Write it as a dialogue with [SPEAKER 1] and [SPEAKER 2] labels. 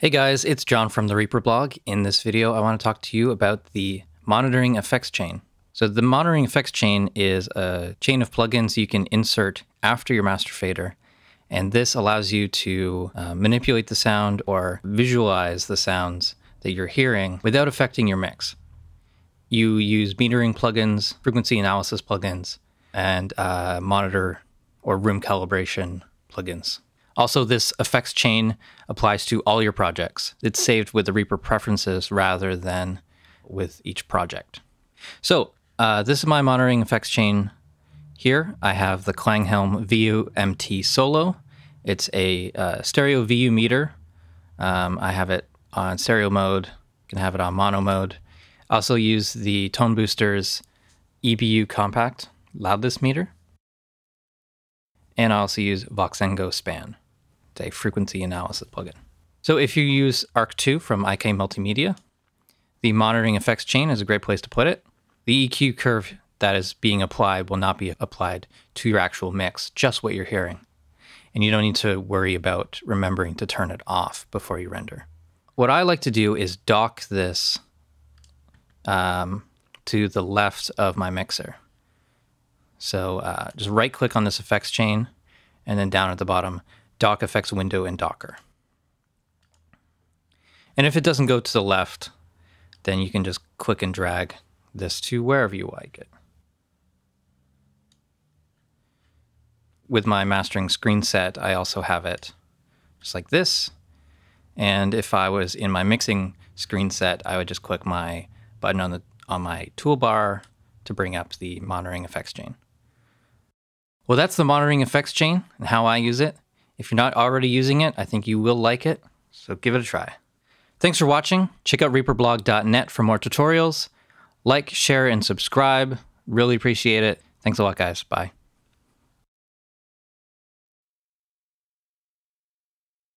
[SPEAKER 1] Hey guys, it's John from the Reaper blog. In this video, I want to talk to you about the monitoring effects chain. So the monitoring effects chain is a chain of plugins you can insert after your master fader. And this allows you to uh, manipulate the sound or visualize the sounds that you're hearing without affecting your mix. You use metering plugins, frequency analysis plugins, and uh, monitor or room calibration plugins. Also, this effects chain applies to all your projects. It's saved with the Reaper preferences rather than with each project. So uh, this is my monitoring effects chain here. I have the Klanghelm VU MT Solo. It's a uh, stereo VU meter. Um, I have it on stereo mode. You can have it on mono mode. I also use the Tone Boosters EBU Compact loudness meter. And I also use Voxengo Span It's a frequency analysis plugin. So if you use Arc2 from IK Multimedia, the monitoring effects chain is a great place to put it. The EQ curve that is being applied will not be applied to your actual mix, just what you're hearing. And you don't need to worry about remembering to turn it off before you render. What I like to do is dock this um, to the left of my mixer. So uh, just right click on this effects chain and then down at the bottom, dock effects window and Docker. And if it doesn't go to the left, then you can just click and drag this to wherever you like it. With my mastering screen set, I also have it just like this. And if I was in my mixing screen set, I would just click my button on the on my toolbar to bring up the monitoring effects chain. Well, that's the monitoring effects chain and how I use it. If you're not already using it, I think you will like it, so give it a try. Thanks for watching. Check out reaperblog.net for more tutorials. Like, share, and subscribe. Really appreciate it. Thanks a lot, guys. Bye.